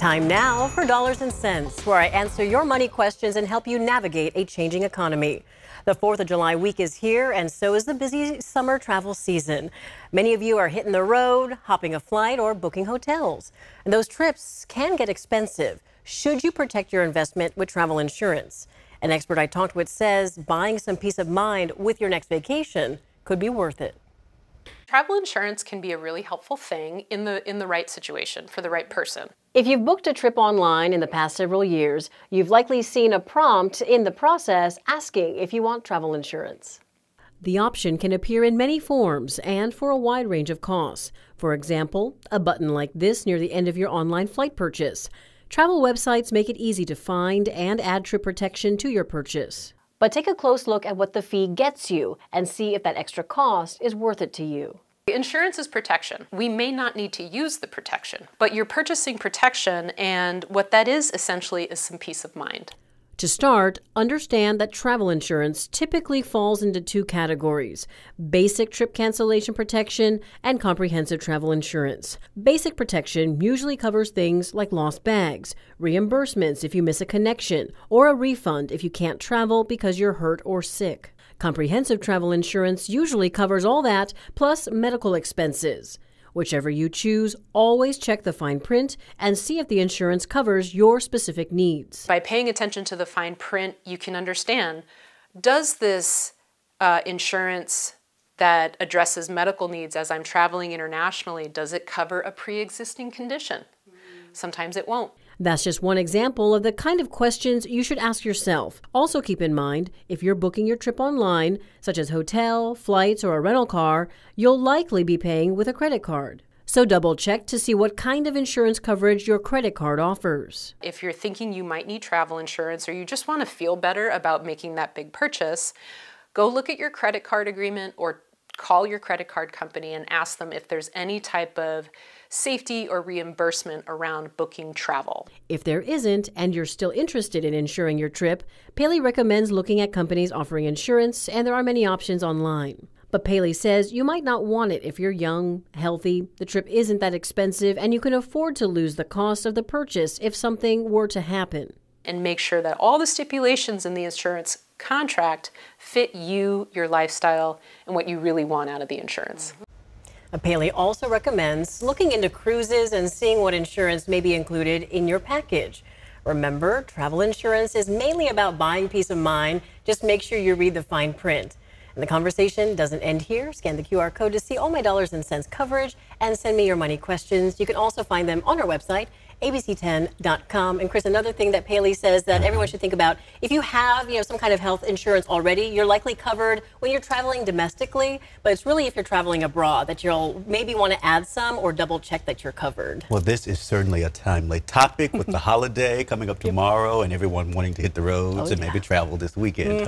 Time now for Dollars and Sense, where I answer your money questions and help you navigate a changing economy. The 4th of July week is here, and so is the busy summer travel season. Many of you are hitting the road, hopping a flight, or booking hotels. And those trips can get expensive. Should you protect your investment with travel insurance? An expert I talked with says buying some peace of mind with your next vacation could be worth it. Travel insurance can be a really helpful thing in the in the right situation for the right person. If you've booked a trip online in the past several years, you've likely seen a prompt in the process asking if you want travel insurance. The option can appear in many forms and for a wide range of costs. For example, a button like this near the end of your online flight purchase. Travel websites make it easy to find and add trip protection to your purchase. But take a close look at what the fee gets you and see if that extra cost is worth it to you. Insurance is protection. We may not need to use the protection, but you're purchasing protection, and what that is essentially is some peace of mind. To start, understand that travel insurance typically falls into two categories basic trip cancellation protection and comprehensive travel insurance. Basic protection usually covers things like lost bags, reimbursements if you miss a connection, or a refund if you can't travel because you're hurt or sick. Comprehensive travel insurance usually covers all that, plus medical expenses. Whichever you choose, always check the fine print and see if the insurance covers your specific needs. By paying attention to the fine print, you can understand does this uh, insurance that addresses medical needs as I'm traveling internationally, does it cover a pre existing condition? Sometimes it won't. That's just one example of the kind of questions you should ask yourself. Also, keep in mind if you're booking your trip online, such as hotel, flights, or a rental car, you'll likely be paying with a credit card. So, double check to see what kind of insurance coverage your credit card offers. If you're thinking you might need travel insurance or you just want to feel better about making that big purchase, go look at your credit card agreement or call your credit card company and ask them if there's any type of safety or reimbursement around booking travel. If there isn't, and you're still interested in insuring your trip, Paley recommends looking at companies offering insurance, and there are many options online. But Paley says you might not want it if you're young, healthy, the trip isn't that expensive, and you can afford to lose the cost of the purchase if something were to happen. And make sure that all the stipulations in the insurance contract fit you, your lifestyle, and what you really want out of the insurance. Paley also recommends looking into cruises and seeing what insurance may be included in your package. Remember, travel insurance is mainly about buying peace of mind. Just make sure you read the fine print. And the conversation doesn't end here. Scan the QR code to see all my dollars and sense coverage and send me your money questions. You can also find them on our website abc10.com. And Chris, another thing that Paley says that everyone should think about, if you have, you know, some kind of health insurance already, you're likely covered when you're traveling domestically, but it's really if you're traveling abroad that you'll maybe want to add some or double check that you're covered. Well, this is certainly a timely topic with the holiday coming up tomorrow and everyone wanting to hit the roads oh, and yeah. maybe travel this weekend. Mm -hmm.